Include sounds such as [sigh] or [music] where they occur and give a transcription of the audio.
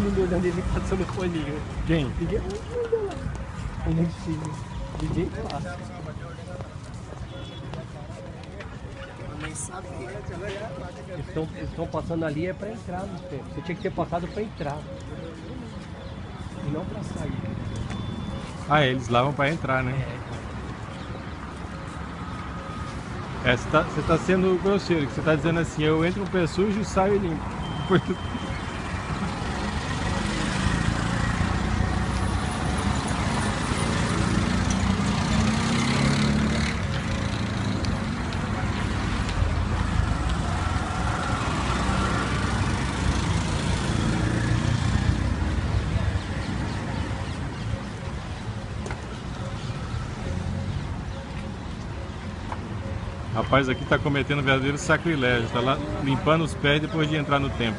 mundo olhando ele passando paninho. Quem? Ninguém é filho. Ninguém passa. Eles estão passando ali é pra entrar no tempo. Você tinha que ter passado pra entrar. E não pra sair. Ah, eles lavam pra entrar, né? É, você tá, você tá sendo grosseiro, que você tá dizendo assim, eu entro com o pé sujo e saio limpo. [laughs] with Rapaz aqui tá cometendo verdadeiro sacrilégio, tá lá limpando os pés depois de entrar no templo.